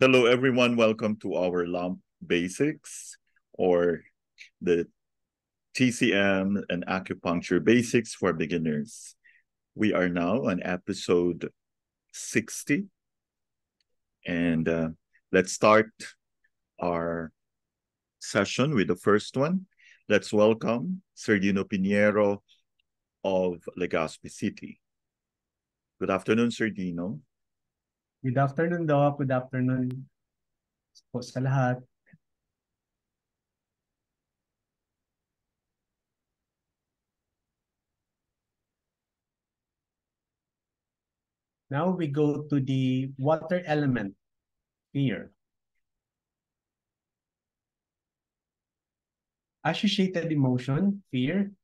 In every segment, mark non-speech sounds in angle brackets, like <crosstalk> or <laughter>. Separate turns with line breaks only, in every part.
Hello, everyone. Welcome to our LAMP Basics or the TCM and Acupuncture Basics for Beginners. We are now on episode 60. And uh, let's start our session with the first one. Let's welcome Sir Dino Pinheiro of Legazpi City. Good afternoon, Sir Dino.
Good afternoon, Doc. Good afternoon po sa lahat. Now we go to the water element, fear. Associated emotion, fear.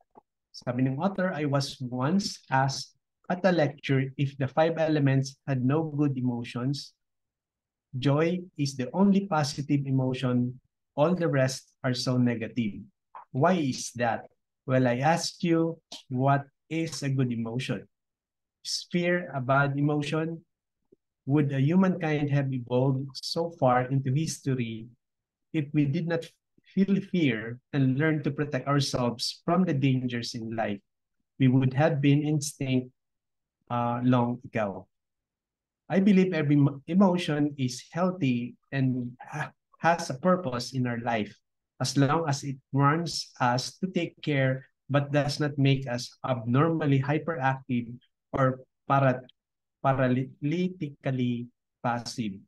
Sabi ng author, I was once asked at a lecture if the five elements had no good emotions. Joy is the only positive emotion. All the rest are so negative. Why is that? Well, I ask you, what is a good emotion? Is fear a bad emotion? Would a humankind have evolved so far into history if we did not feel fear and learn to protect ourselves from the dangers in life? We would have been instinct uh, long ago. I believe every emotion is healthy and has a purpose in our life as long as it warns us to take care but does not make us abnormally hyperactive or para paralytically passive.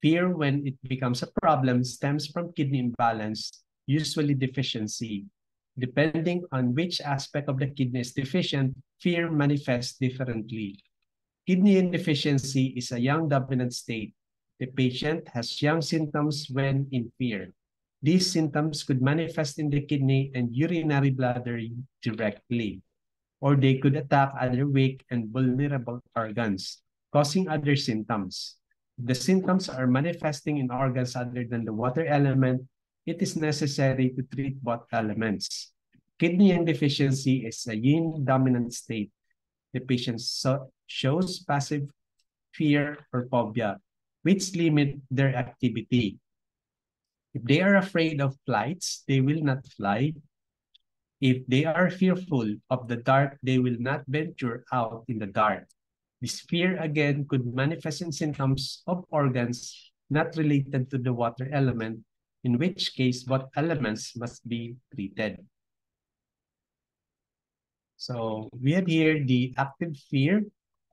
Fear, when it becomes a problem, stems from kidney imbalance, usually deficiency, Depending on which aspect of the kidney is deficient, fear manifests differently. Kidney deficiency is a young dominant state. The patient has young symptoms when in fear. These symptoms could manifest in the kidney and urinary bladder directly, or they could attack other weak and vulnerable organs, causing other symptoms. the symptoms are manifesting in organs other than the water element, it is necessary to treat both elements. Kidney deficiency is a yin dominant state. The patient so shows passive fear or phobia, which limit their activity. If they are afraid of flights, they will not fly. If they are fearful of the dark, they will not venture out in the dark. This fear again could manifest in symptoms of organs not related to the water element in which case both elements must be treated. So we have here the active fear,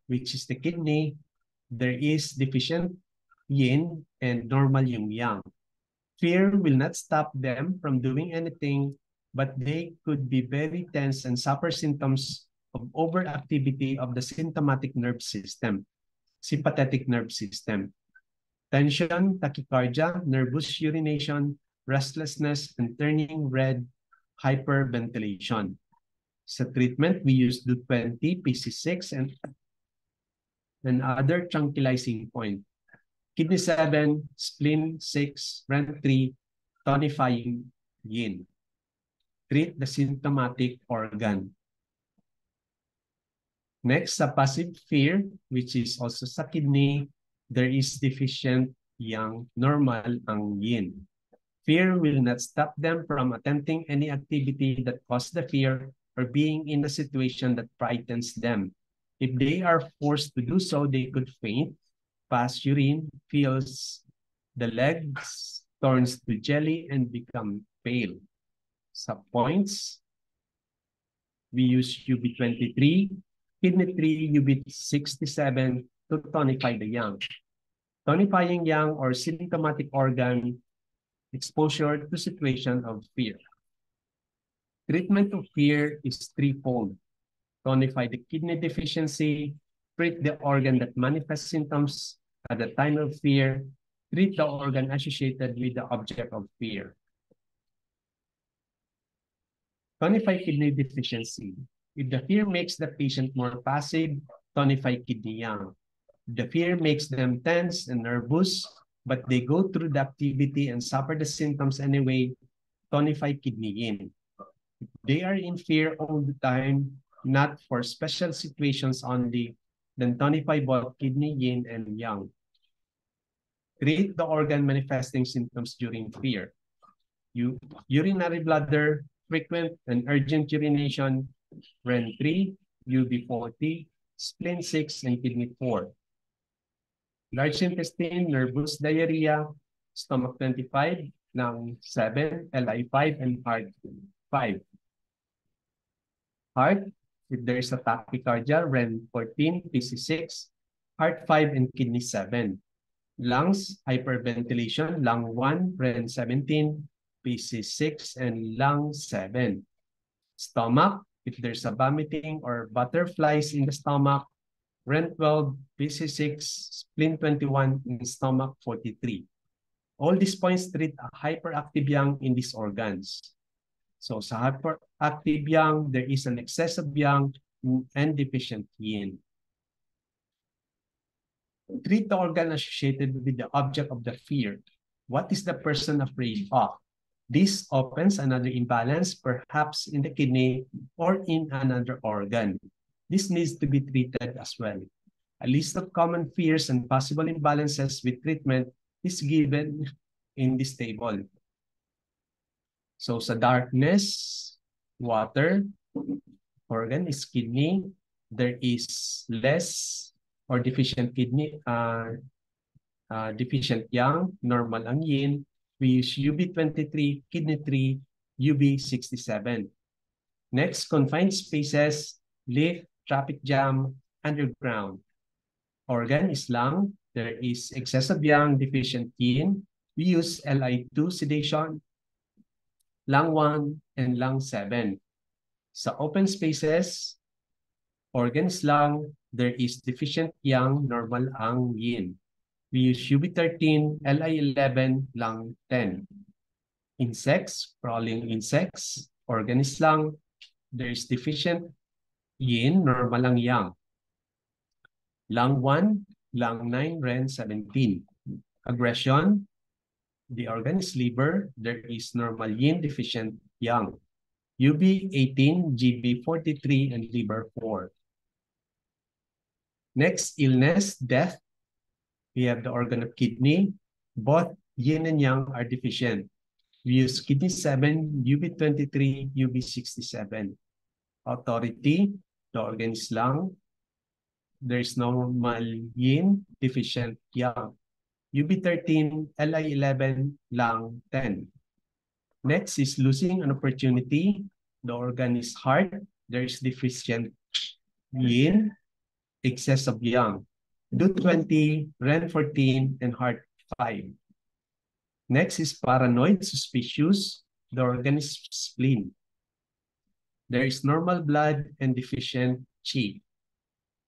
which is the kidney. There is deficient yin and normal yung yang. Fear will not stop them from doing anything, but they could be very tense and suffer symptoms of overactivity of the symptomatic nerve system, sympathetic nerve system tension, tachycardia, nervous urination, restlessness, and turning red, hyperventilation. Sa treatment, we use DO20, PC6, and, and other tranquilizing point. Kidney 7, spleen 6, REN 3, tonifying yin. Treat the symptomatic organ. Next, sa passive fear, which is also sa kidney, there is deficient yang, normal ang yin. Fear will not stop them from attempting any activity that causes the fear or being in a situation that frightens them. If they are forced to do so, they could faint, pass urine, feels the legs, turns to jelly, and become pale. Sa points, we use UB23, kidney 3, UB67, to tonify the yang. Tonifying yang or symptomatic organ exposure to situation of fear. Treatment of fear is threefold. Tonify the kidney deficiency, treat the organ that manifests symptoms at the time of fear, treat the organ associated with the object of fear. Tonify kidney deficiency. If the fear makes the patient more passive, tonify kidney yang. The fear makes them tense and nervous, but they go through the activity and suffer the symptoms anyway, tonify kidney yin. They are in fear all the time, not for special situations only, then tonify both kidney yin and yang. Treat the organ manifesting symptoms during fear. U urinary bladder, frequent and urgent urination, REN3, UB40, spleen 6, and kidney 4. Large intestine, nervous diarrhea, stomach 25, lung 7, LI5, and heart 5. Heart, if there is a tachycardia, REN 14, PC6, heart 5, and kidney 7. Lungs, hyperventilation, lung 1, REN 17, PC6, and lung 7. Stomach, if there's a vomiting or butterflies in the stomach, REN 12, PC6, spleen 21, and stomach 43. All these points treat a hyperactive yang in these organs. So sa hyperactive yang, there is an excessive yang and deficient yin. Treat the organ associated with the object of the fear. What is the person afraid of? This opens another imbalance, perhaps in the kidney or in another organ. This needs to be treated as well. A list of common fears and possible imbalances with treatment is given in this table. So sa darkness, water, organ is kidney. There is less or deficient kidney, uh, uh, deficient yang, normal ang yin. We use UB23, kidney 3, UB67. Next, confined spaces, lift, traffic jam, underground. Organ is lung. There is excessive yang, deficient yin. We use LI2 sedation, lung 1, and lung 7. Sa open spaces, organs lung, there is deficient yang, normal ang yin. We use UB13, LI11, lung 10. Insects, crawling insects, organisms lung, there is deficient yin, normal ang yang. Lung 1, lung 9, REN 17. Aggression, the organ is liver, there is normal yin deficient yang. UB18, GB43, and liver 4. Next, illness, death. We have the organ of kidney. Both yin and yang are deficient. We use kidney 7, UB23, UB67. Authority, the organ is lung. There is normal yin, deficient yang. UB13, LI11, lung 10. Next is losing an opportunity. The organ is heart. There is deficient yin, excess of yang. DO20, REN 14, and heart 5. Next is paranoid, suspicious. The organ is spleen. There is normal blood and deficient chi.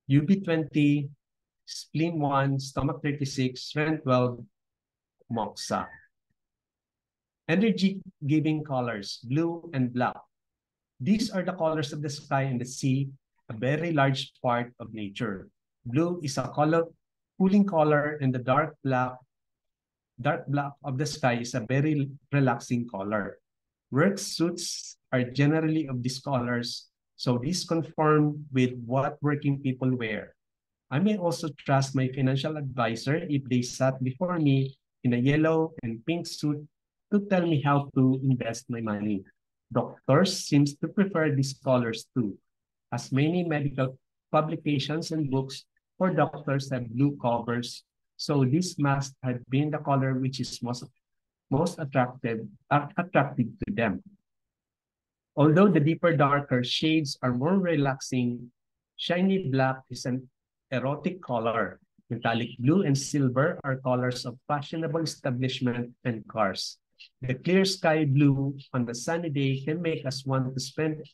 UB20, spleen 1, stomach 36, REN 12, moxa. Energy-giving colors, blue and black. These are the colors of the sky and the sea, a very large part of nature. Blue is a color, cooling color, and the dark black, dark black of the sky is a very relaxing color. Work suits are generally of these colors, so these conform with what working people wear. I may also trust my financial advisor if they sat before me in a yellow and pink suit to tell me how to invest my money. Doctors seems to prefer these colors too, as many medical publications and books for doctors have blue covers, so this must have been the color which is most, most attractive, attractive to them. Although the deeper, darker shades are more relaxing, shiny black is an erotic color. Metallic blue and silver are colors of fashionable establishment and cars. The clear sky blue on the sunny day can make us want to spend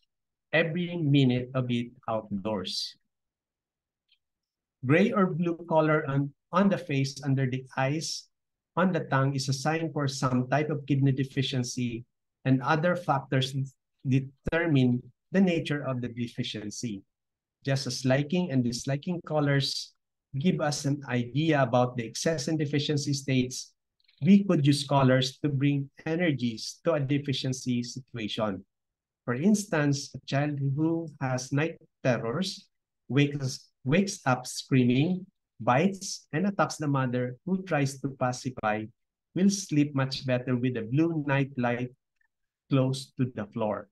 every minute of it outdoors. Gray or blue color on, on the face, under the eyes, on the tongue is a sign for some type of kidney deficiency and other factors determine the nature of the deficiency just as liking and disliking colors give us an idea about the excess and deficiency states, we could use colors to bring energies to a deficiency situation. For instance, a child who has night terrors wakes, wakes up screaming bites, and attacks the mother who tries to pacify will sleep much better with a blue night light close to the floor.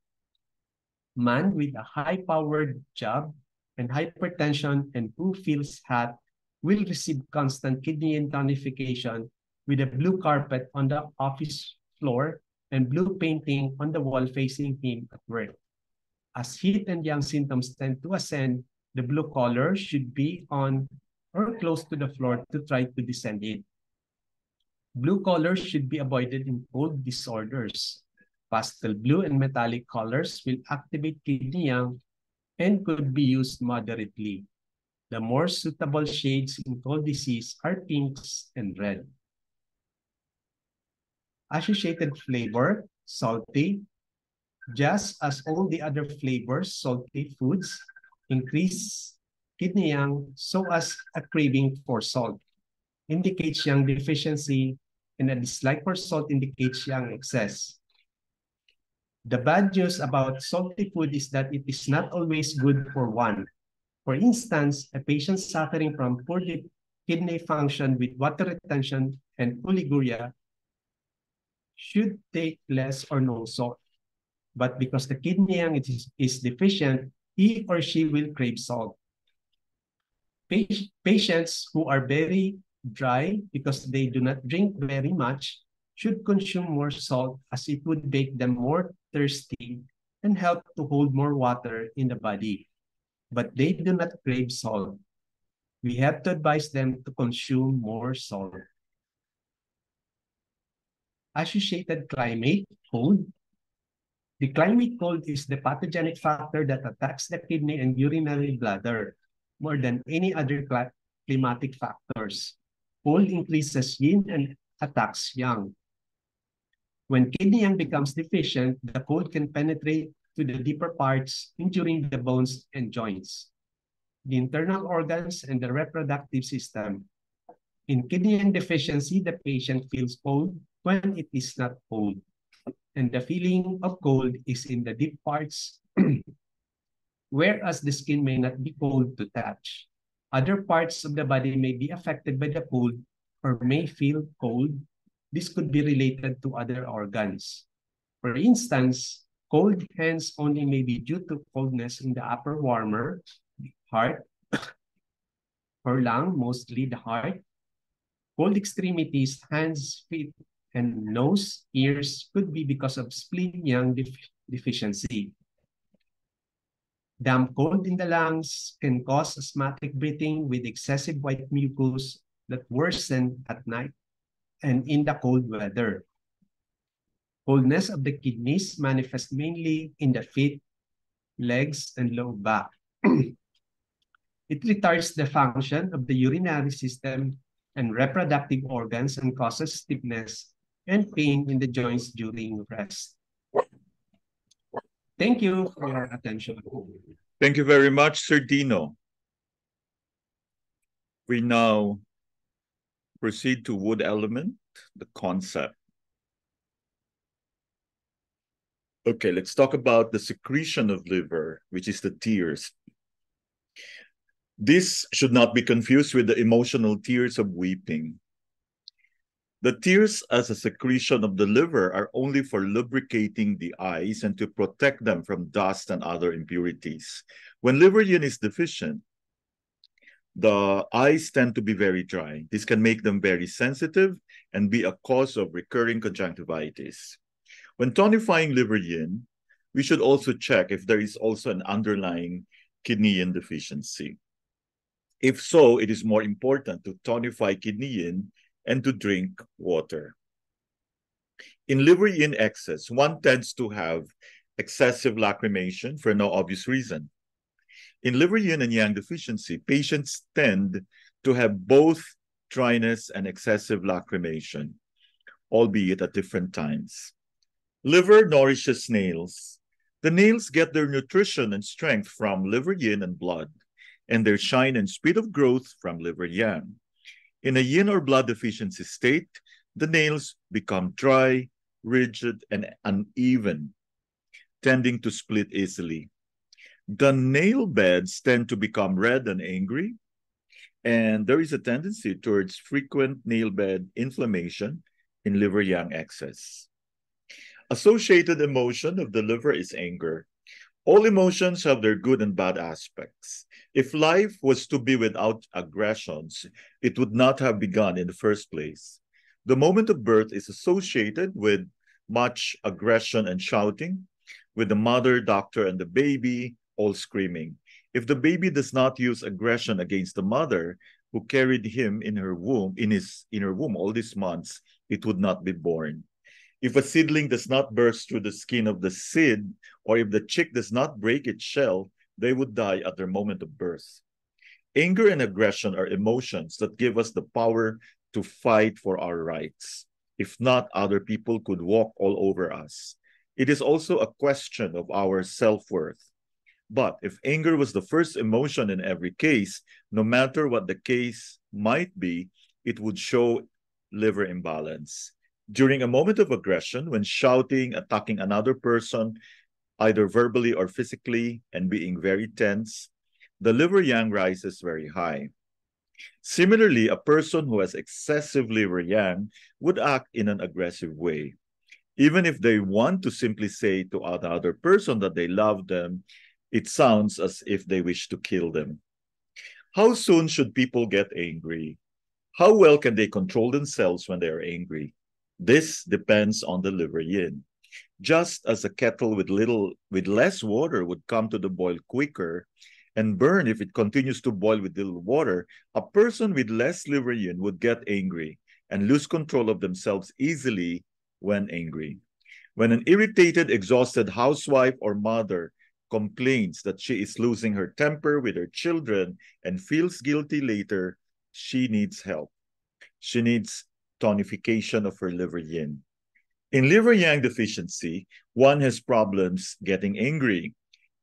Man with a high-powered job and hypertension and who feels hot will receive constant kidney tonification with a blue carpet on the office floor and blue painting on the wall facing him at work. As heat and yang symptoms tend to ascend, the blue color should be on or close to the floor to try to descend it. Blue colors should be avoided in cold disorders. Pastel blue and metallic colors will activate kidney yang and could be used moderately. The more suitable shades in cold disease are pinks and red. Associated flavor, salty, just as all the other flavors, salty foods increase kidney yang so as a craving for salt. Indicates yang deficiency and a dislike for salt indicates yang excess. The bad news about salty food is that it is not always good for one. For instance, a patient suffering from poor kidney function with water retention and oliguria should take less or no salt. But because the kidney is, is deficient, he or she will crave salt. Patients who are very dry because they do not drink very much should consume more salt as it would make them more thirsty and help to hold more water in the body. But they do not crave salt. We have to advise them to consume more salt. Associated climate, cold. The climate cold is the pathogenic factor that attacks the kidney and urinary bladder more than any other climatic factors. Cold increases yin and attacks yang. When kidney yang becomes deficient, the cold can penetrate to the deeper parts, injuring the bones and joints, the internal organs, and the reproductive system. In kidney yang deficiency, the patient feels cold when it is not cold. And the feeling of cold is in the deep parts, <clears throat> whereas the skin may not be cold to touch. Other parts of the body may be affected by the cold or may feel cold this could be related to other organs. For instance, cold hands only may be due to coldness in the upper warmer, heart, <coughs> or lung, mostly the heart. Cold extremities, hands, feet, and nose, ears could be because of spleen yang def deficiency. Damp cold in the lungs can cause asthmatic breathing with excessive white mucus that worsen at night and in the cold weather. Coldness of the kidneys manifests mainly in the feet, legs, and low back. <clears throat> it retards the function of the urinary system and reproductive organs and causes stiffness and pain in the joints during rest. Thank you for your attention.
Thank you very much, Sir Dino. We now proceed to wood element, the concept. Okay, let's talk about the secretion of liver, which is the tears. This should not be confused with the emotional tears of weeping. The tears as a secretion of the liver are only for lubricating the eyes and to protect them from dust and other impurities. When liver yin is deficient, the eyes tend to be very dry. This can make them very sensitive and be a cause of recurring conjunctivitis. When tonifying liver yin, we should also check if there is also an underlying kidney yin deficiency. If so, it is more important to tonify kidney yin and to drink water. In liver yin excess, one tends to have excessive lacrimation for no obvious reason. In liver yin and yang deficiency, patients tend to have both dryness and excessive lacrimation, albeit at different times. Liver nourishes nails. The nails get their nutrition and strength from liver yin and blood, and their shine and speed of growth from liver yang. In a yin or blood deficiency state, the nails become dry, rigid, and uneven, tending to split easily. The nail beds tend to become red and angry, And there is a tendency towards frequent nail bed inflammation in liver yang excess. Associated emotion of the liver is anger. All emotions have their good and bad aspects. If life was to be without aggressions, it would not have begun in the first place. The moment of birth is associated with much aggression and shouting, with the mother, doctor, and the baby all screaming. If the baby does not use aggression against the mother who carried him in her womb, in his in her womb all these months, it would not be born. If a seedling does not burst through the skin of the seed, or if the chick does not break its shell, they would die at their moment of birth. Anger and aggression are emotions that give us the power to fight for our rights. If not, other people could walk all over us. It is also a question of our self worth. But if anger was the first emotion in every case, no matter what the case might be, it would show liver imbalance. During a moment of aggression, when shouting, attacking another person, either verbally or physically, and being very tense, the liver yang rises very high. Similarly, a person who has excessive liver yang would act in an aggressive way. Even if they want to simply say to another person that they love them, it sounds as if they wish to kill them. How soon should people get angry? How well can they control themselves when they are angry? This depends on the liver yin. Just as a kettle with little with less water would come to the boil quicker and burn if it continues to boil with little water, a person with less liver yin would get angry and lose control of themselves easily when angry. When an irritated, exhausted housewife or mother complains that she is losing her temper with her children and feels guilty later, she needs help. She needs tonification of her liver yin. In liver yang deficiency, one has problems getting angry,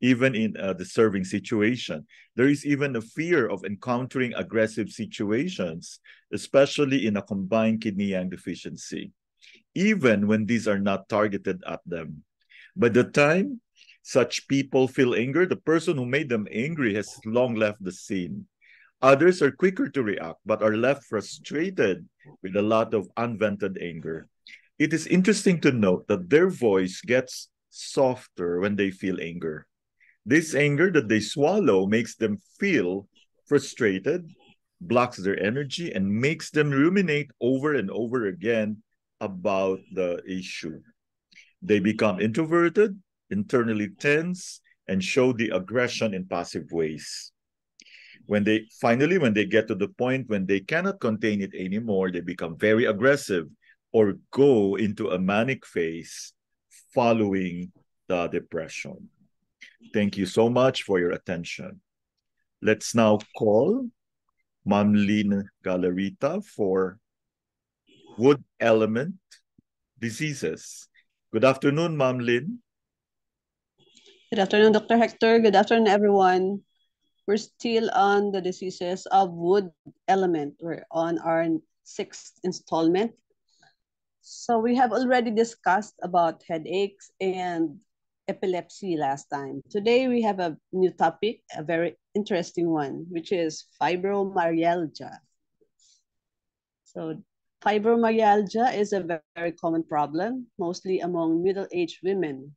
even in uh, a deserving situation. There is even a fear of encountering aggressive situations, especially in a combined kidney yang deficiency, even when these are not targeted at them. By the time such people feel anger, the person who made them angry has long left the scene. Others are quicker to react, but are left frustrated with a lot of unvented anger. It is interesting to note that their voice gets softer when they feel anger. This anger that they swallow makes them feel frustrated, blocks their energy, and makes them ruminate over and over again about the issue. They become introverted, internally tense, and show the aggression in passive ways. When they finally when they get to the point when they cannot contain it anymore they become very aggressive or go into a manic phase following the depression. Thank you so much for your attention. Let's now call Ma'am Lynn galarita for wood element diseases. Good afternoon Ma'am Lynn
good afternoon dr hector good afternoon everyone we're still on the diseases of wood element. We're on our sixth installment. So we have already discussed about headaches and epilepsy last time. Today we have a new topic, a very interesting one, which is fibromyalgia. So fibromyalgia is a very common problem, mostly among middle-aged women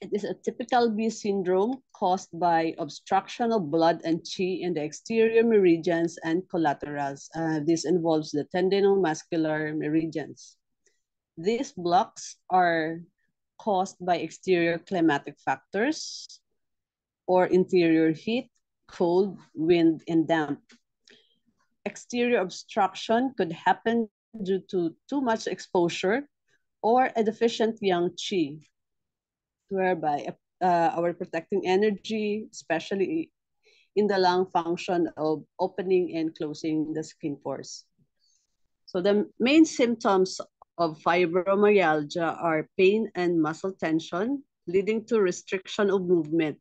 it is a typical Bi syndrome caused by obstruction of blood and qi in the exterior meridians and collaterals. Uh, this involves the tendinomuscular meridians. These blocks are caused by exterior climatic factors or interior heat, cold, wind, and damp. Exterior obstruction could happen due to too much exposure or a deficient yang qi, whereby uh, our protecting energy, especially in the lung function of opening and closing the skin pores. So the main symptoms of fibromyalgia are pain and muscle tension, leading to restriction of movement.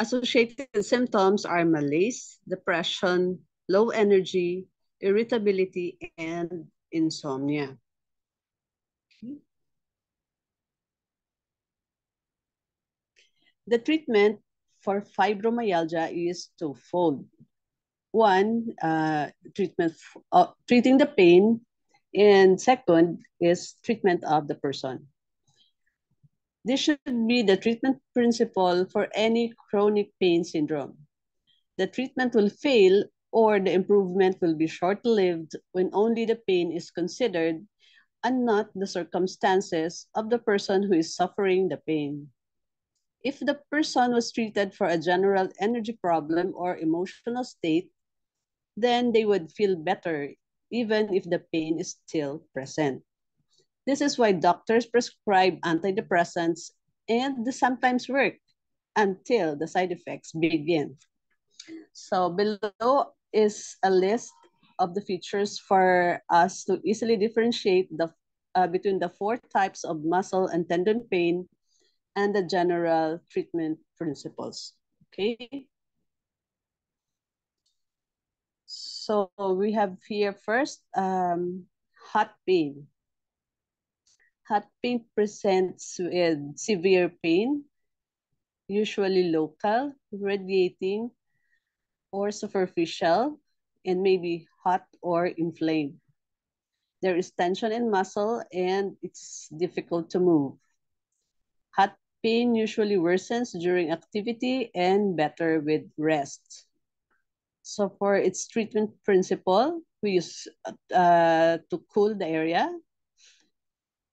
Associated symptoms are malaise, depression, low energy, irritability, and insomnia. The treatment for fibromyalgia is twofold. One, uh, treatment uh, treating the pain, and second is treatment of the person. This should be the treatment principle for any chronic pain syndrome. The treatment will fail or the improvement will be short-lived when only the pain is considered and not the circumstances of the person who is suffering the pain. If the person was treated for a general energy problem or emotional state, then they would feel better even if the pain is still present. This is why doctors prescribe antidepressants and they sometimes work until the side effects begin. So below is a list of the features for us to easily differentiate the uh, between the four types of muscle and tendon pain and the general treatment principles. Okay. So we have here first um, hot pain. Hot pain presents with severe pain, usually local, radiating, or superficial, and maybe hot or inflamed. There is tension in muscle and it's difficult to move. Hot pain usually worsens during activity and better with rest. So for its treatment principle, we use uh, to cool the area,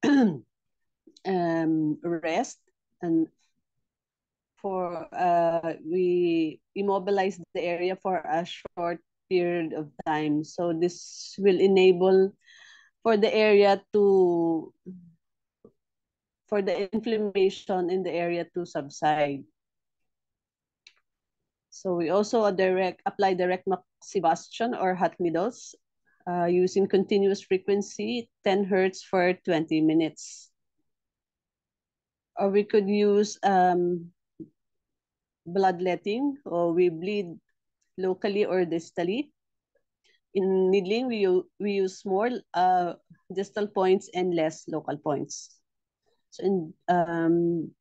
<clears throat> um, rest, and for uh, we immobilize the area for a short period of time. So this will enable for the area to for the inflammation in the area to subside. So we also direct apply direct moxibustion or hot needles uh, using continuous frequency 10 hertz for 20 minutes. Or we could use um, bloodletting or we bleed locally or distally. In needling, we, we use more uh, distal points and less local points. In um,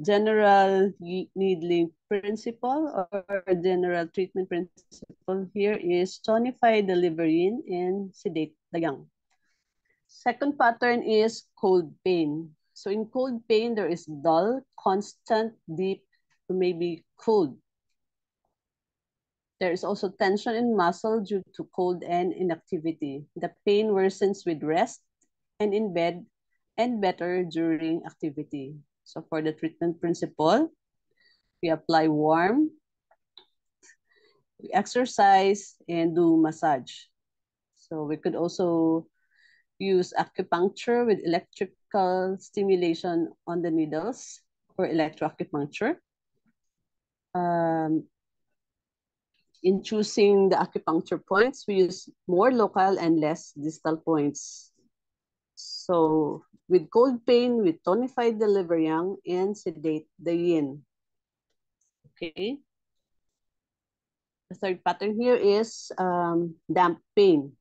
general needling principle or general treatment principle here is tonify the liver yin and sedate the yang. Second pattern is cold pain. So in cold pain, there is dull, constant, deep, maybe cold. There is also tension in muscle due to cold and inactivity. The pain worsens with rest and in bed and better during activity. So for the treatment principle, we apply warm, we exercise, and do massage. So we could also use acupuncture with electrical stimulation on the needles or electroacupuncture. Um, in choosing the acupuncture points, we use more local and less distal points. So with cold pain, we tonify the liver yang and sedate the yin. Okay. The third pattern here is um, damp pain.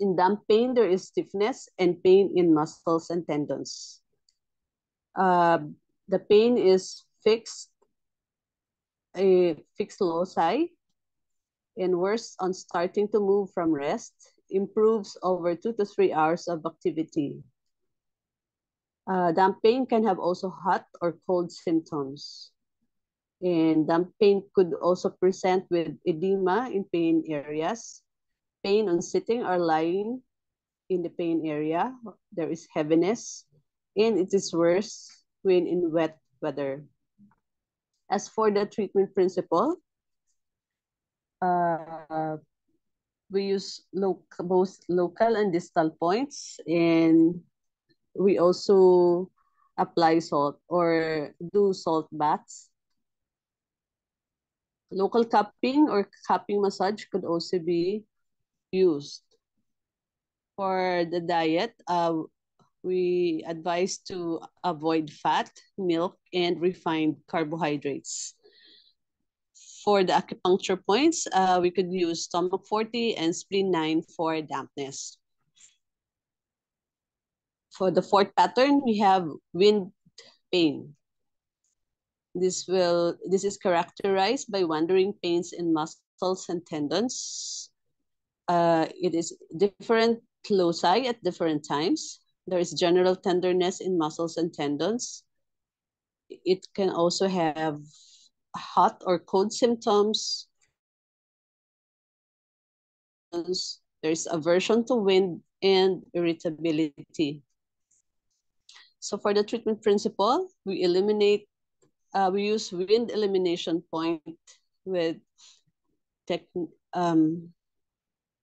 In damp pain, there is stiffness and pain in muscles and tendons. Uh, the pain is fixed, a fixed loci and worse on starting to move from rest, improves over two to three hours of activity. Uh, damp pain can have also hot or cold symptoms. And damp pain could also present with edema in pain areas, pain on sitting or lying in the pain area. There is heaviness, and it is worse when in wet weather. As for the treatment principle, uh, we use lo both local and distal points and we also apply salt or do salt baths. Local cupping or cupping massage could also be used. For the diet, uh, we advise to avoid fat, milk, and refined carbohydrates for the acupuncture points, uh, we could use stomach 40 and spleen 9 for dampness. For the fourth pattern, we have wind pain. This will this is characterized by wandering pains in muscles and tendons. Uh, it is different loci at different times. There is general tenderness in muscles and tendons. It can also have hot or cold symptoms. There's aversion to wind and irritability. So for the treatment principle, we eliminate, uh, we use wind elimination point with tech, um,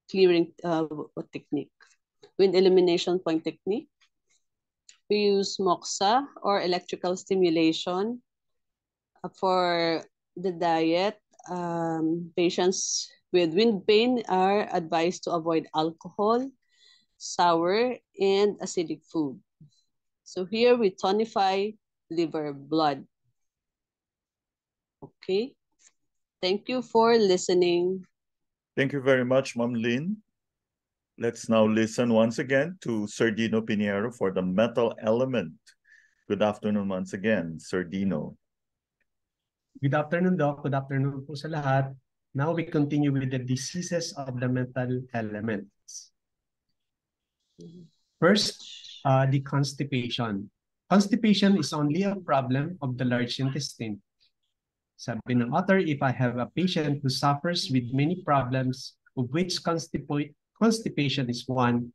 clearing uh, technique? Wind elimination point technique. We use MOXA or electrical stimulation. For the diet, um, patients with wind pain are advised to avoid alcohol, sour, and acidic food. So here we tonify liver blood. Okay. Thank you for listening.
Thank you very much, Ma'am Lynn. Let's now listen once again to Sir Dino Piniero for the metal element. Good afternoon once again, Sir Dino.
Good afternoon, Doc. Good afternoon po sa lahat. Now we continue with the diseases of the metal elements. First, uh, the constipation. Constipation is only a problem of the large intestine. Sabi ng author, if I have a patient who suffers with many problems, of which constip constipation is one,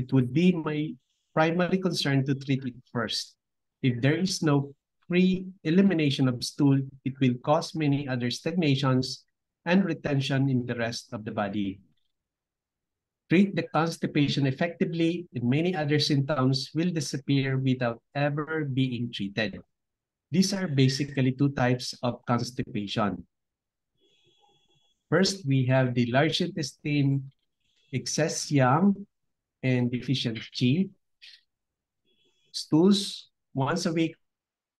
it would be my primary concern to treat it first. If there is no free elimination of stool, it will cause many other stagnations and retention in the rest of the body treat the constipation effectively and many other symptoms will disappear without ever being treated. These are basically two types of constipation. First, we have the large intestine excess yang and deficient qi. Stools once a week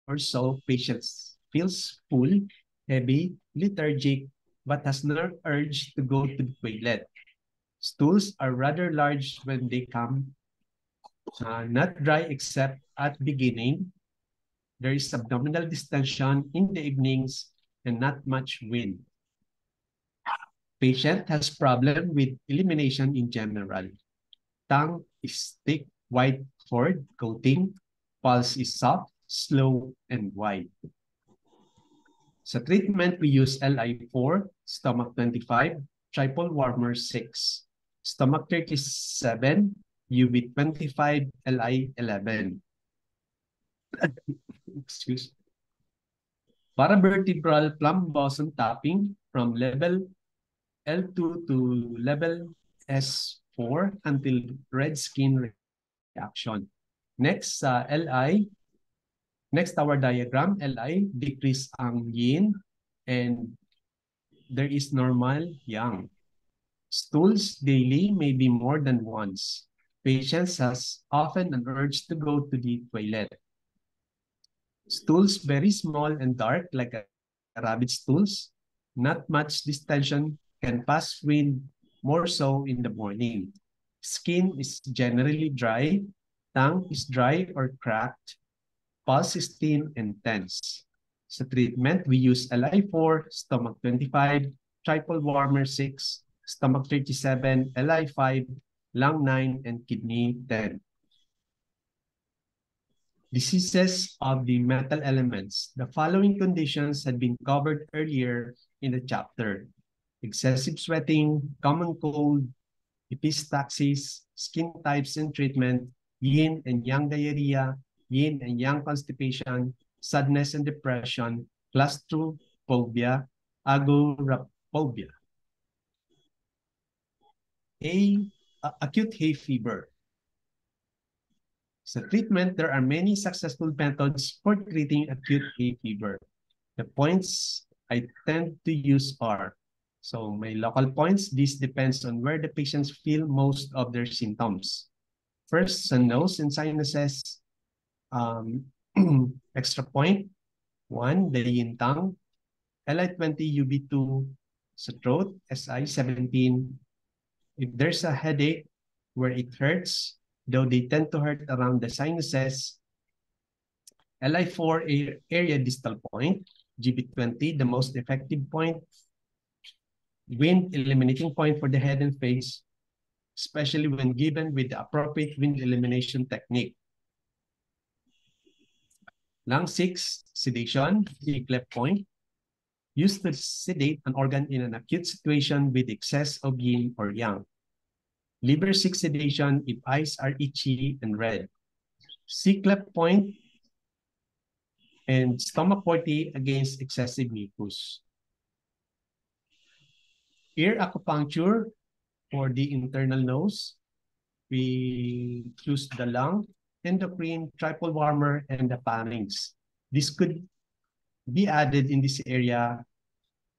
or so, patients feels full, heavy, lethargic, but has no urge to go to the toilet. Stools are rather large when they come, uh, not dry except at beginning. There is abdominal distension in the evenings and not much wind. Patient has problem with elimination in general. Tongue is thick, white cord coating. Pulse is soft, slow, and wide. Sa treatment, we use LI4, stomach 25, triple warmer 6 stomach 37, UV 25, LI 11. Excuse. Paravertebral plumb boson tapping from level L2 to level S4 until red skin reaction. Next, uh, LI. Next, our diagram, LI, decrease ang yin and there is normal yang. Stools daily may be more than once. Patients has often an urge to go to the toilet. Stools very small and dark like a, rabbit stools. Not much distension can pass wind more so in the morning. Skin is generally dry. Tongue is dry or cracked. Thin and tense. Sa treatment, we use LI4, stomach 25, triple warmer 6, stomach 37, LI5, lung 9, and kidney 10. Diseases of the metal elements. The following conditions had been covered earlier in the chapter. Excessive sweating, common cold, epistaxis, skin types and treatment, yin and yang diarrhea, yin and yang constipation, sadness and depression, claustrophobia, agoraphobia a, a acute hay fever. Sa treatment, there are many successful methods for treating acute hay fever. The points I tend to use are, so my local points, this depends on where the patients feel most of their symptoms. First, sa nose and sinuses, um, <clears throat> extra point, one, the yintang, LI20 UB2 sa throat, SI17 if there's a headache where it hurts, though they tend to hurt around the sinuses, LI4 area distal point, GB20, the most effective point, wind eliminating point for the head and face, especially when given with the appropriate wind elimination technique. Lung 6, sedation, cleft point, used to sedate an organ in an acute situation with excess of yin or yang. Liver 6 sedation if eyes are itchy and red. C-cleft point and stomach 40 against excessive mucus. Ear acupuncture for the internal nose. We choose the lung, endocrine, triple warmer, and the pharynx. This could be added in this area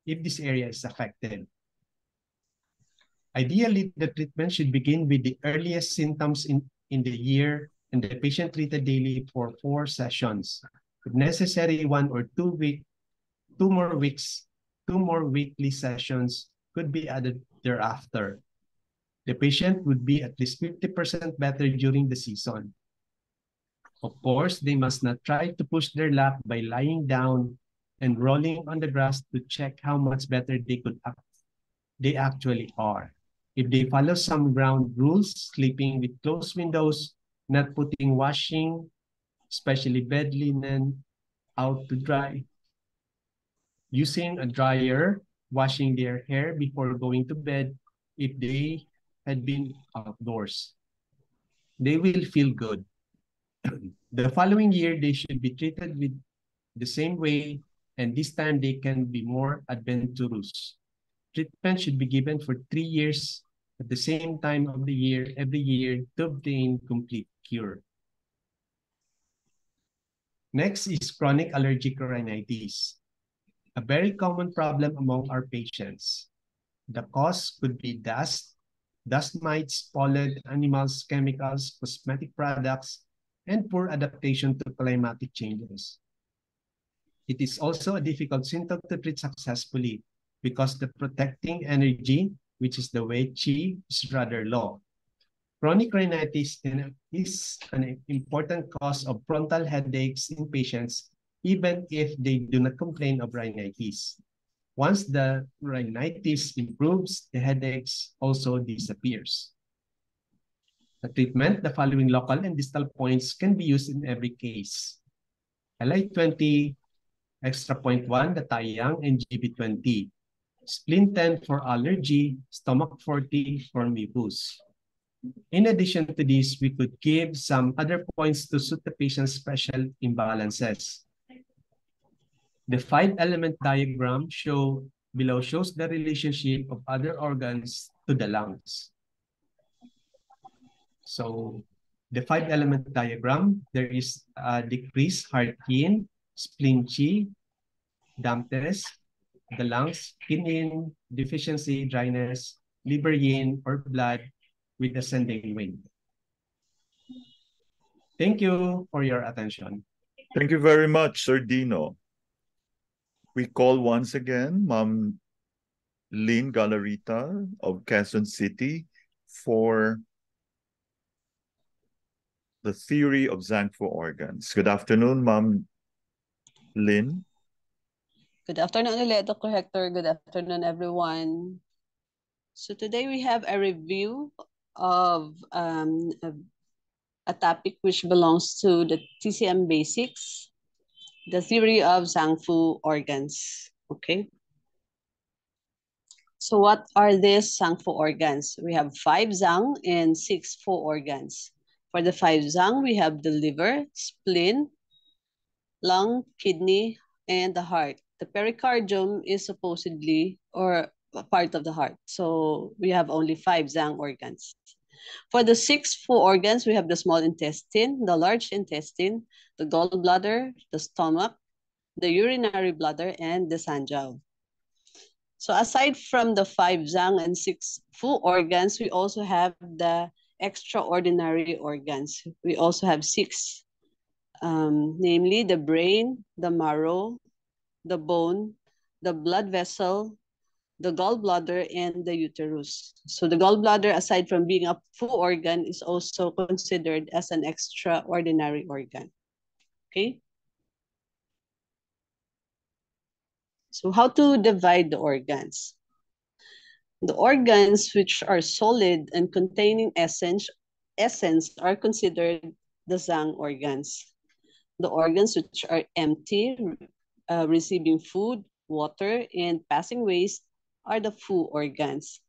if this area is affected. Ideally, the treatment should begin with the earliest symptoms in, in the year and the patient treated daily for four sessions. If necessary, one or two week, two more weeks, two more weekly sessions could be added thereafter. The patient would be at least 50% better during the season. Of course, they must not try to push their luck by lying down and rolling on the grass to check how much better they could act, they actually are. If they follow some ground rules, sleeping with closed windows, not putting washing, especially bed linen, out to dry, using a dryer, washing their hair before going to bed if they had been outdoors. They will feel good. <clears throat> the following year, they should be treated with the same way, and this time they can be more adventurous. Treatment should be given for three years at the same time of the year, every year, to obtain complete cure. Next is chronic allergic rhinitis, a very common problem among our patients. The cause could be dust, dust mites, pollen, animals, chemicals, cosmetic products, and poor adaptation to climatic changes. It is also a difficult symptom to treat successfully because the protecting energy, which is the Wei Qi, is rather low. Chronic rhinitis is an important cause of frontal headaches in patients, even if they do not complain of rhinitis. Once the rhinitis improves, the headaches also disappears. The treatment, the following local and distal points can be used in every case. LI20, extra point 1, the Taiyang, and GB20. Spleen 10 for allergy, stomach 40 for mucus. In addition to this, we could give some other points to suit the patient's special imbalances. The five-element diagram show below shows the relationship of other organs to the lungs. So the five-element diagram, there is a decreased heart yin, spleen chi, dampness, the lungs, kidney deficiency, dryness, liver yin or blood with ascending wind. Thank you for your attention.
Thank you very much, Sir Dino we call once again Ma'am Lynn Galarita of Quezon City for the theory of Zangfu organs. Good afternoon, Ma'am Lynn.
Good afternoon, Dr. Hector. Good afternoon, everyone. So today we have a review of um, a, a topic which belongs to the TCM basics the theory of Zangfu organs. Okay. So what are these Zangfu organs? We have five Zang and six Fu organs. For the five Zang, we have the liver, spleen, lung, kidney, and the heart. The pericardium is supposedly or part of the heart. So we have only five Zang organs. For the six Fu organs, we have the small intestine, the large intestine, the gallbladder, the stomach, the urinary bladder, and the sanjiao. So aside from the five Zang and six Fu organs, we also have the extraordinary organs. We also have six, um, namely the brain, the marrow, the bone, the blood vessel, the gallbladder, and the uterus. So the gallbladder, aside from being a Fu organ, is also considered as an extraordinary organ. Okay? So how to divide the organs? The organs which are solid and containing essence, essence are considered the Zang organs. The organs which are empty, uh, receiving food, water, and passing waste are the Fu organs.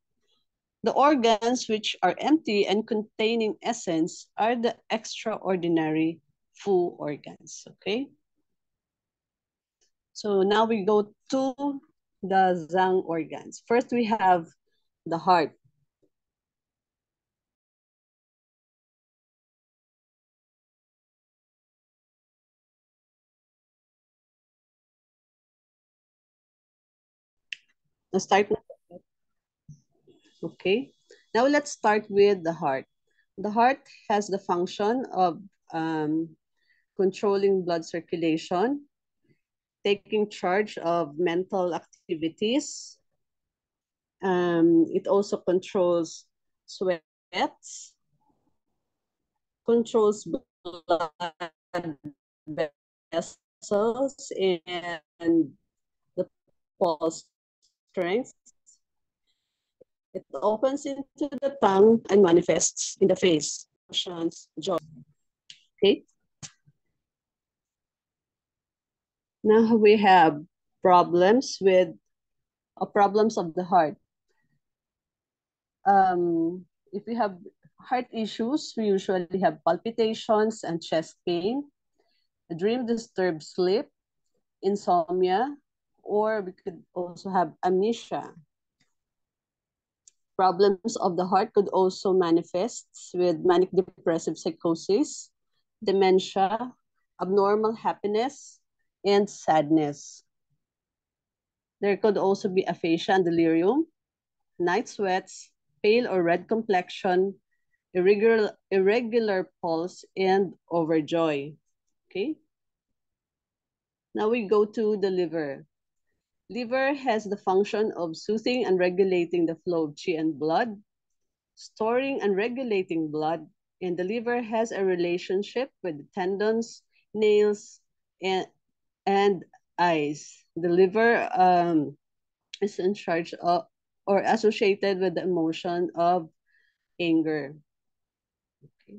The organs which are empty and containing essence are the extraordinary Fu organs, okay? So now we go to the Zang organs. First, we have the heart. Let's start. Okay. Now let's start with the heart. The heart has the function of um, controlling blood circulation, taking charge of mental activities. Um, it also controls sweats, controls blood vessels and the pulse strength. It opens into the tongue and manifests in the face, joy. Okay. Now we have problems with uh, problems of the heart. Um, if we have heart issues, we usually have palpitations and chest pain, dream disturbed sleep, insomnia, or we could also have amnesia. Problems of the heart could also manifest with manic depressive psychosis, dementia, abnormal happiness, and sadness. There could also be aphasia and delirium, night sweats, pale or red complexion, irregular, irregular pulse, and overjoy. Okay. Now we go to the liver. Liver has the function of soothing and regulating the flow of qi and blood, storing and regulating blood, and the liver has a relationship with the tendons, nails, and, and eyes. The liver um, is in charge of or associated with the emotion of anger. Okay.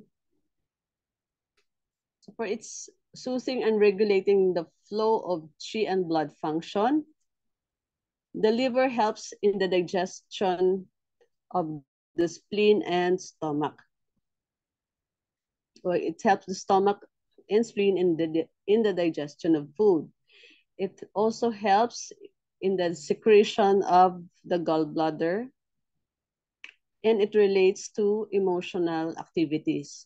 So for its soothing and regulating the flow of qi and blood function, the liver helps in the digestion of the spleen and stomach. Well, it helps the stomach and spleen in the, in the digestion of food. It also helps in the secretion of the gallbladder and it relates to emotional activities.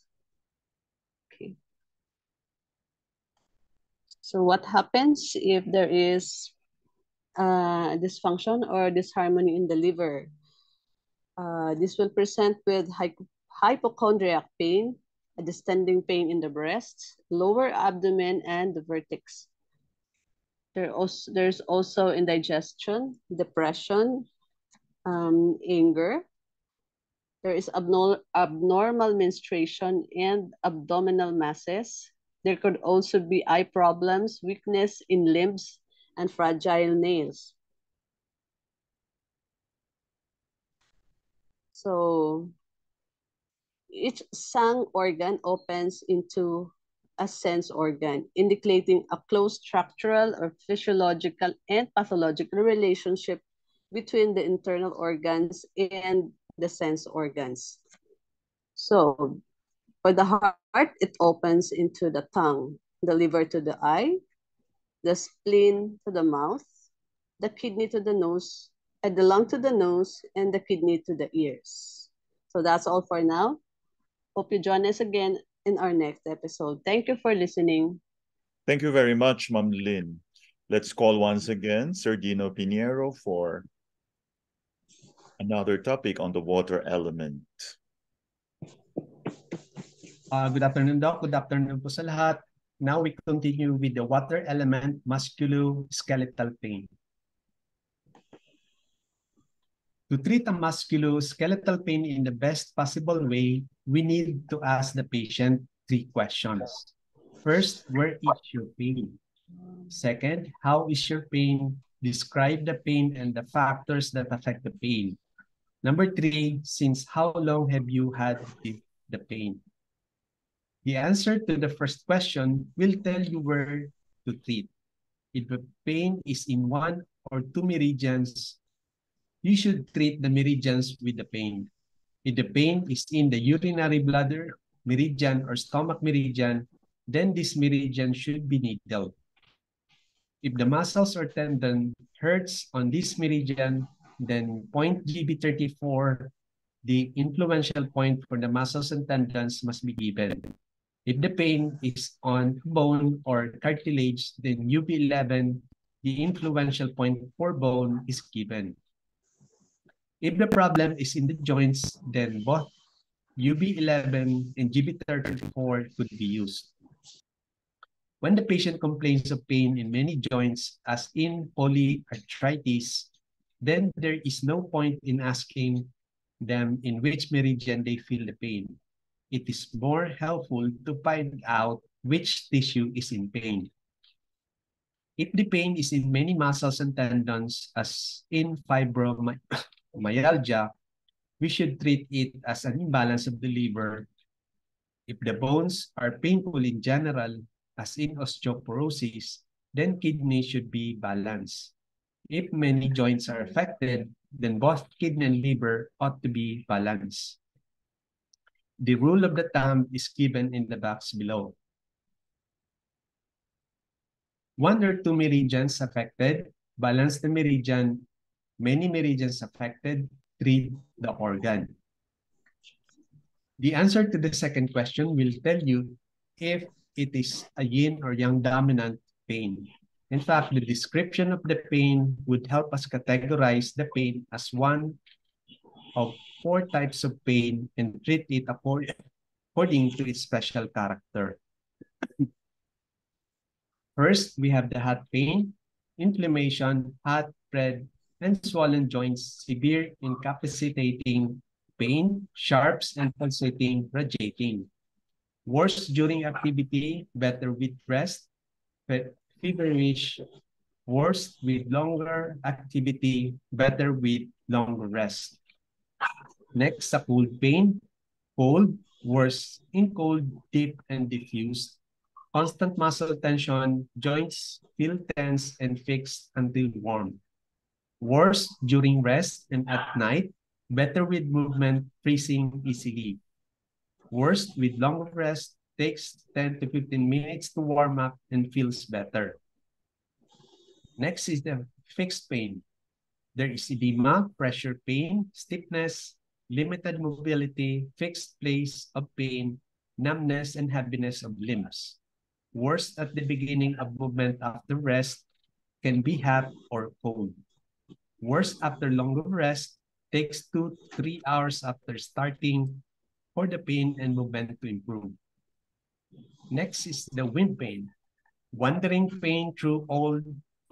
Okay. So what happens if there is uh, dysfunction or disharmony in the liver? Uh, this will present with hypochondriac pain, a distending pain in the breast, lower abdomen, and the vertex. There also, there's also indigestion, depression, um, anger. There is abnormal, abnormal menstruation and abdominal masses. There could also be eye problems, weakness in limbs, and fragile nails. So each Zang organ opens into a sense organ, indicating a close structural or physiological and pathological relationship between the internal organs and the sense organs. So for the heart, it opens into the tongue, the liver to the eye, the spleen to the mouth, the kidney to the nose, and the lung to the nose, and the kidney to the ears. So that's all for now. Hope you join us again in our next episode. Thank you for listening.
Thank you very much, Ma'am Lynn. Let's call once again Sir Dino Piniero for another topic on the water element.
Uh, good afternoon, Doc. Good afternoon po sa lahat. Now we continue with the water element musculoskeletal pain. To treat a musculoskeletal pain in the best possible way, we need to ask the patient three questions. First, where is your pain? Second, how is your pain Describe the pain and the factors that affect the pain. Number three, since how long have you had the, pain? The answer to the first question will tell you where to treat. If the pain is in one or two meridians, you should treat the meridians with the pain. If the pain is in the urinary bladder meridian or stomach meridian, then this meridian should be needled. If the muscles or tendon hurts on this meridian, then point GB34, the influential point for the muscles and tendons must be given. If the pain is on bone or cartilage, then UB11, the influential point for bone is given. If the problem is in the joints, then both UB11 and GB34 could be used. When the patient complains of pain in many joints, as in polyarthritis, then there is no point in asking them in which meridian they feel the pain. It is more helpful to find out which tissue is in pain. If the pain is in many muscles and tendons, as in fibromyalgia, <coughs> we should treat it as an imbalance of the liver. If the bones are painful in general, as in osteoporosis, then kidney should be balanced. If many joints are affected, then both kidney and liver ought to be balanced. The rule of the thumb is given in the box below. One or two meridians affected, balance the meridian. Many meridians affected, treat the organ. The answer to the second question will tell you if it is a yin or yang dominant pain. In fact, the description of the pain would help us categorize the pain as one of four types of pain and treat it according to its special character. First, we have the heart pain, inflammation, hot, red, and swollen joints, severe incapacitating pain, sharps and pulsating, radiating. Worse during activity, better with rest, feverish, worse with longer activity, better with longer rest. Next, sa cold pain, cold, worse in cold, deep, and diffuse. Constant muscle tension, joints feel tense and fixed until warm. Worse during rest and at night, better with movement, freezing easily. Worst with long rest takes 10 to 15 minutes to warm up and feels better. Next is the fixed pain. There is edema, pressure pain, stiffness, limited mobility, fixed place of pain, numbness, and heaviness of limbs. Worst at the beginning of movement after rest can be hot or cold. Worst after longer rest takes two to three hours after starting for the pain and movement to improve. Next is the wind pain. Wandering pain through all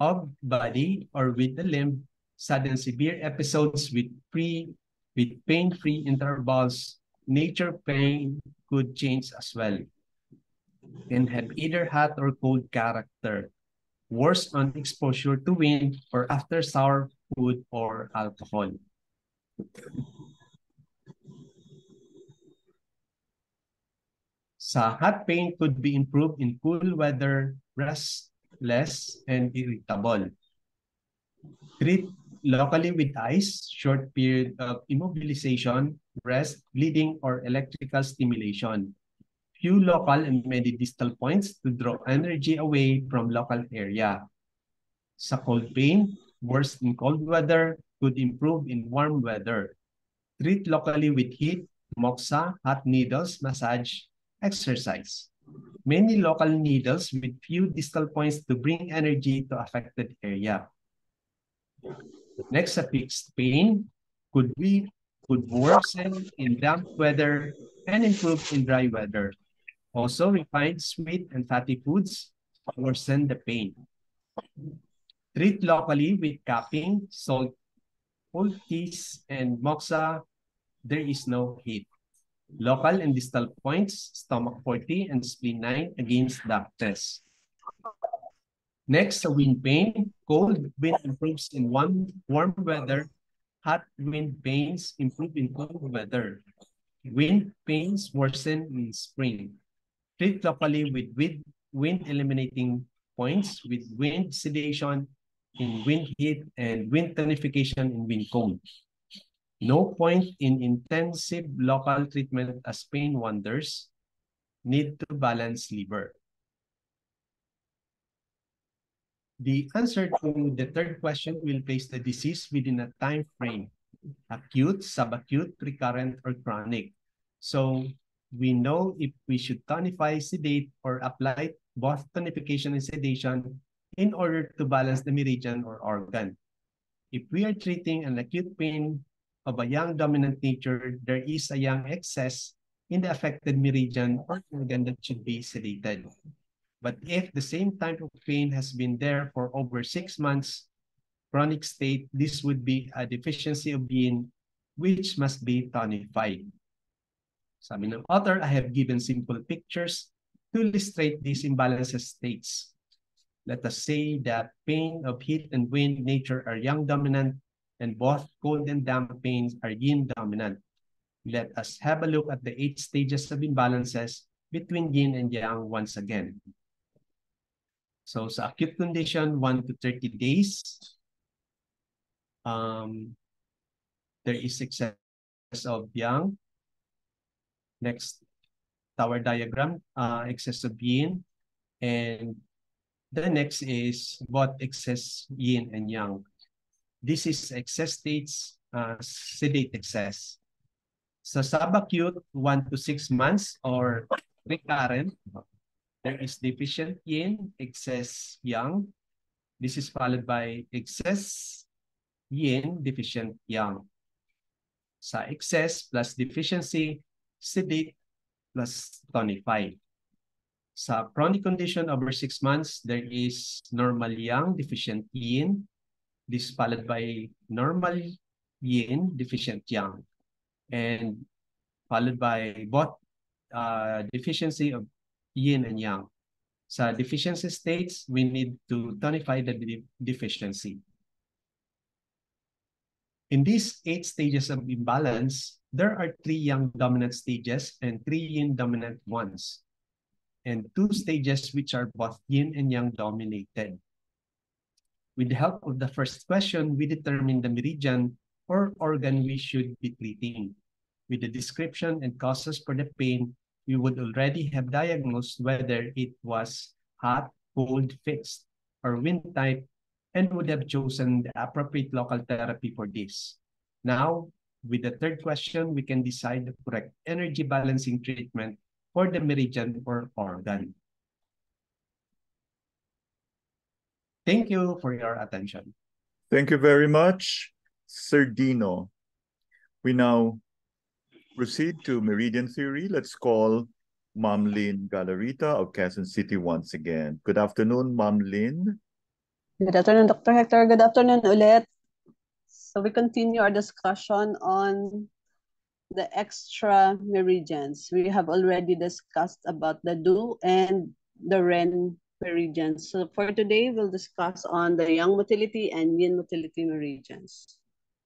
of body or with the limb, sudden severe episodes with free with pain-free intervals, nature pain could change as well. Can have either hot or cold character, worse on exposure to wind or after sour food or alcohol. Sa hot pain could be improved in cool weather, restless, and irritable. Treat locally with ice, short period of immobilization, rest, bleeding, or electrical stimulation. Few local and many distal points to draw energy away from local area. Sa cold pain, worse in cold weather, could improve in warm weather. Treat locally with heat, moxa, hot needles, massage, exercise. Many local needles with few distal points to bring energy to affected area. Next, fixed pain could be could worsen in damp weather and improve in dry weather. Also, refined sweet and fatty foods worsen the pain. Treat locally with cupping, salt, poultice, and moxa. There is no heat. Local and distal points, stomach 40 and spleen 9 against ductus. Next, wind pain. Cold wind improves in one warm weather. Hot wind pains improve in cold weather. Wind pains worsen in spring. Treat locally with wind eliminating points with wind sedation in wind heat and wind tonification in wind cold. No point in intensive local treatment as pain wonders. Need to balance liver. The answer to the third question will place the disease within a time frame, acute, subacute, recurrent, or chronic. So we know if we should tonify, sedate, or apply both tonification and sedation in order to balance the meridian or organ. If we are treating an acute pain of a yang dominant nature, there is a yang excess in the affected meridian or organ that should be sedated. But if the same type of pain has been there for over six months, chronic state, this would be a deficiency of yin which must be tonified. Sabi ng author, I have given simple pictures to illustrate these imbalances states. Let us say that pain of heat and wind nature are yang dominant and both cold and damp pains are yin dominant. Let us have a look at the eight stages of imbalances between yin and yang once again. So sa acute condition, 1 to 30 days, um, there is excess of yang. Next tower diagram, uh, excess of yin. And the next is both excess yin and yang. This is excess states, uh, sedate excess. Sa subacute, 1 to 6 months or recurrent, there is deficient yin, excess yang. This is followed by excess yin, deficient yang. Sa excess plus deficiency, sedate plus tonify. Sa chronic condition over six months, there is normal yang, deficient yin. This followed by normal yin, deficient yang. And followed by both uh, deficiency of yin and yang. Sa deficiency states, we need to tonify the de deficiency. In these eight stages of imbalance, there are three yang dominant stages and three yin dominant ones, and two stages which are both yin and yang dominated. With the help of the first question, we determine the meridian or organ we should be treating. With the description and causes for the pain, we would already have diagnosed whether it was hot, cold, fixed, or wind type, and would have chosen the appropriate local therapy for this. Now, with the third question, we can decide the correct energy balancing treatment for the meridian or organ. Thank you for your attention.
Thank you very much, Sir Dino. We now proceed to meridian theory. Let's call Ma'am Lynn Galarita of Quezon City once again. Good afternoon, Ma'am Lynn.
Good afternoon, Dr. Hector. Good afternoon ulit. So we continue our discussion on the extra meridians. We have already discussed about the Du and the Ren meridians. So for today, we'll discuss on the Yang motility and Yin motility meridians,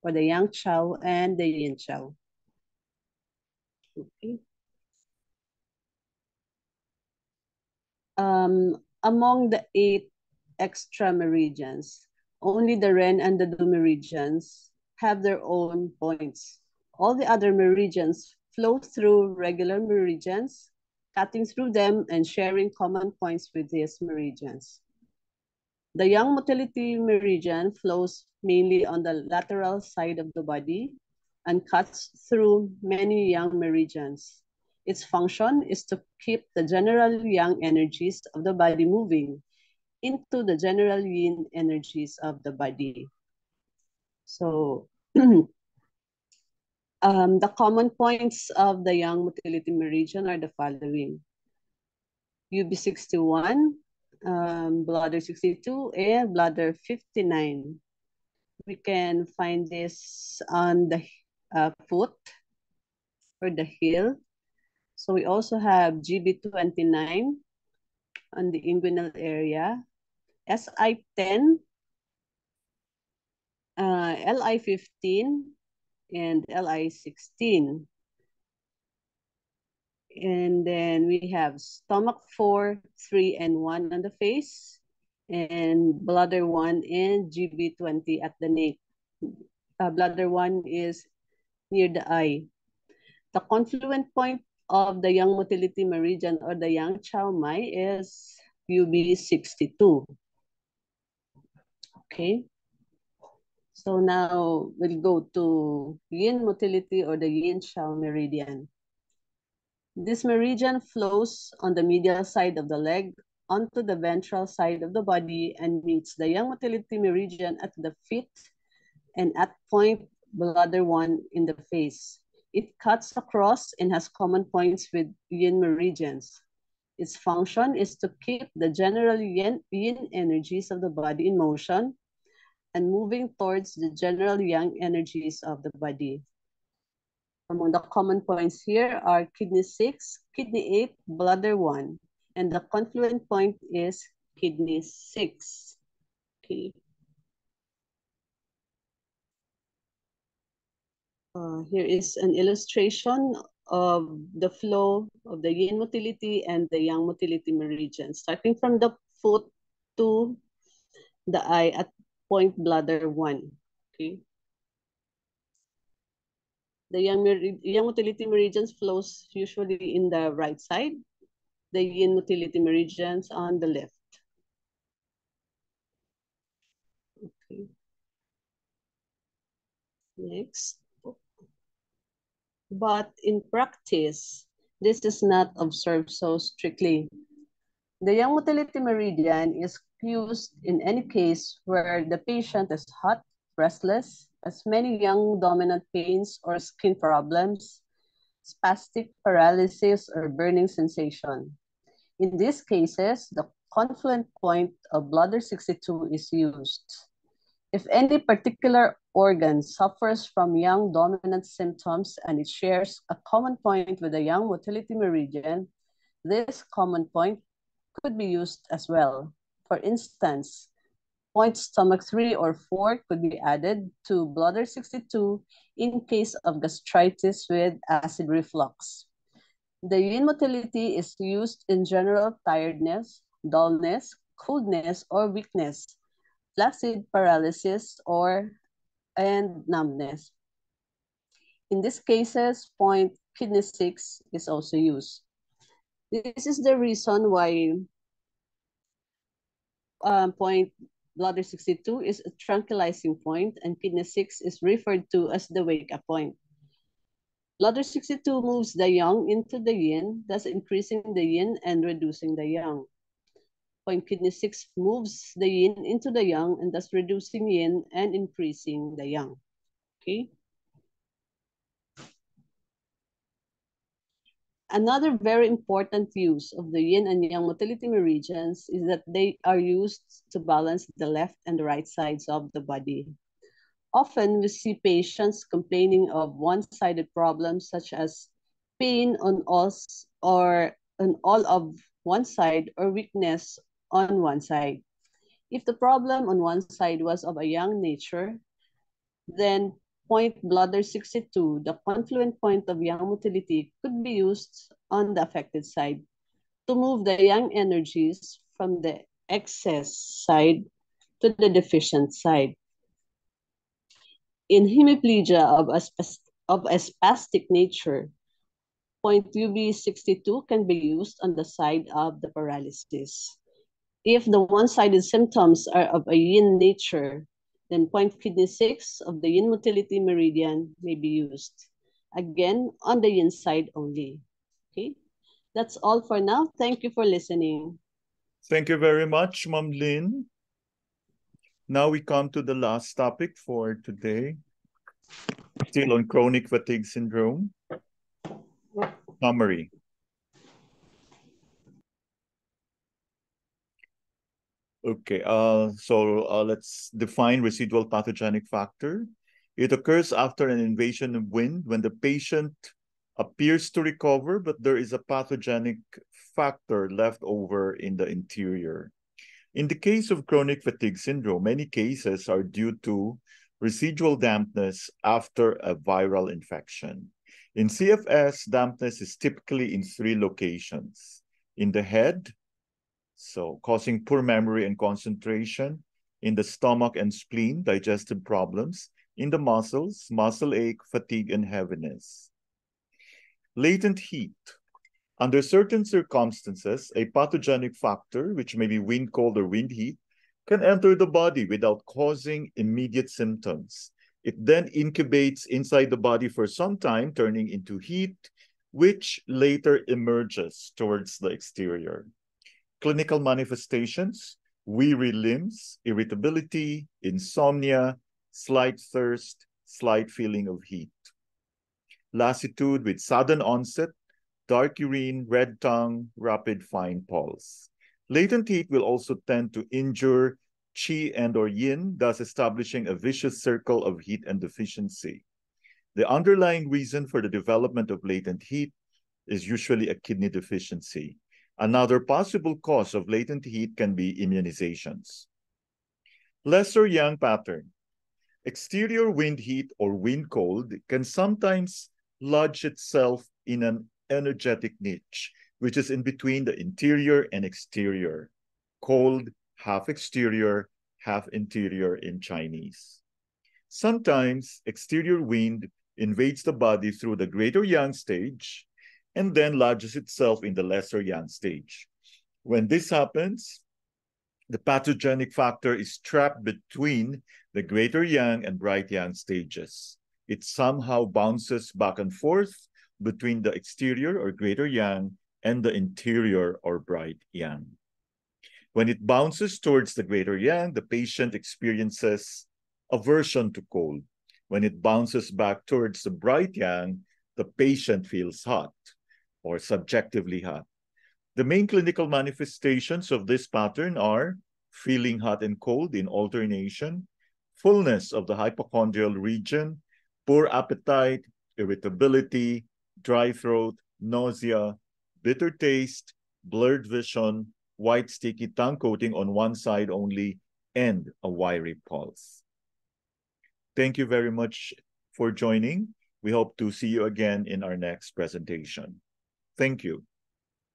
for the Yang Qiao and the Yin Qiao. Okay. Um, among the eight extra meridians, only the Ren and the Du meridians have their own points. All the other meridians flow through regular meridians, cutting through them and sharing common points with these meridians. The yang motility meridian flows mainly on the lateral side of the body and cuts through many yang meridians. Its function is to keep the general yang energies of the body moving into the general yin energies of the body. So <clears throat> um, the common points of the yang motility meridian are the following. UB61, um, bladder 62, and bladder 59. We can find this on the uh, foot or the heel. So we also have GB29 on the inguinal area SI10, uh, LI15, and LI16. And then we have stomach 4, 3, and 1 on the face, and bladder 1 and GB20 at the neck. Uh, bladder 1 is near the eye. The confluent point of the yang motility meridian or the yang qiao mai is UB62. Okay. So now we'll go to yin motility or the yin qiao meridian. This meridian flows on the medial side of the leg onto the ventral side of the body and meets the yang motility meridian at the feet and at point bladder 1 in the face. It cuts across and has common points with yin meridians. Its function is to keep the general yin, yin energies of the body in motion and moving towards the general yang energies of the body. Among the common points here are kidney 6, kidney 8, bladder 1, and the confluent point is kidney 6. Okay. Uh, here is an illustration of the flow of the yin motility and the yang motility meridian, starting from the foot to the eye at point bladder 1. Okay. The yang, yang motility meridians flows usually in the right side, the yin motility meridians on the left. Okay. Next. But in practice, this is not observed so strictly. The yang motility meridian is used in any case where the patient is hot, restless, has many yang dominant pains or skin problems, spastic paralysis, or burning sensation. In these cases, the confluent point of bladder 62 is used. If any particular organ suffers from yang dominant symptoms and it shares a common point with the yang motility meridian, this common point could be used as well. For instance, point stomach 3 or 4 could be added to bladder 62 in case of gastritis with acid reflux. The yin motility is used in general tiredness, dullness, coldness, or weakness flaccid paralysis or and numbness. In these cases, point kidney 6 is also used. This is the reason why um, point bladder 62 is a tranquilizing point and kidney 6 is referred to as the wake-up point. Bladder 62 moves the yang into the yin, thus increasing the yin and reducing the yang point kidney 6 moves the yin into the yang and thus reducing yin and increasing the yang. Okay. Another very important use of the yin and yang motility meridians is that they are used to balance the left and the right sides of the body. Often we see patients complaining of one-sided problems such as pain on all or on all of one side or weakness on one side. If the problem on one side was of a yang nature, then point bladder 62, the confluent point of yang motility, could be used on the affected side to move the yang energies from the excess side to the deficient side. In hemiplegia of a, of a spastic nature, point UB62 can be used on the side of the paralysis. If the one-sided symptoms are of a yin nature, then point kidney 6 of the yin motility meridian may be used. Again, on the yin side only. Okay, that's all for now. Thank you for listening.
Thank you very much, Ma'am Lynn. Now we come to the last topic for today. Still on chronic fatigue syndrome. Summary. Okay, uh, so uh, let's define residual pathogenic factor. It occurs after an invasion of wind when the patient appears to recover, but there is a pathogenic factor left over in the interior. In the case of chronic fatigue syndrome, many cases are due to residual dampness after a viral infection. In CFS, dampness is typically in three locations. In the head, so causing poor memory and concentration. In the stomach and spleen, digestive problems. In the muscles, muscle ache, fatigue, and heaviness. Latent heat. Under certain circumstances, a pathogenic factor, which may be wind cold or wind heat, can enter the body without causing immediate symptoms. It then incubates inside the body for some time, turning into heat, which later emerges towards the exterior. Clinical manifestations, weary limbs, irritability, insomnia, slight thirst, slight feeling of heat. Lassitude with sudden onset, dark urine, red tongue, rapid fine pulse. Latent heat will also tend to injure qi and or yin, thus establishing a vicious circle of heat and deficiency. The underlying reason for the development of latent heat is usually a kidney deficiency. Another possible cause of latent heat can be immunizations. Lesser yang pattern. Exterior wind heat or wind cold can sometimes lodge itself in an energetic niche, which is in between the interior and exterior. Cold, half exterior, half interior in Chinese. Sometimes exterior wind invades the body through the greater yang stage and then lodges itself in the lesser yang stage. When this happens, the pathogenic factor is trapped between the greater yang and bright yang stages. It somehow bounces back and forth between the exterior or greater yang and the interior or bright yang. When it bounces towards the greater yang, the patient experiences aversion to cold. When it bounces back towards the bright yang, the patient feels hot or subjectively hot. The main clinical manifestations of this pattern are feeling hot and cold in alternation, fullness of the hypochondrial region, poor appetite, irritability, dry throat, nausea, bitter taste, blurred vision, white sticky tongue coating on one side only, and a wiry pulse. Thank you very much for joining. We hope to see you again in our next presentation. Thank you.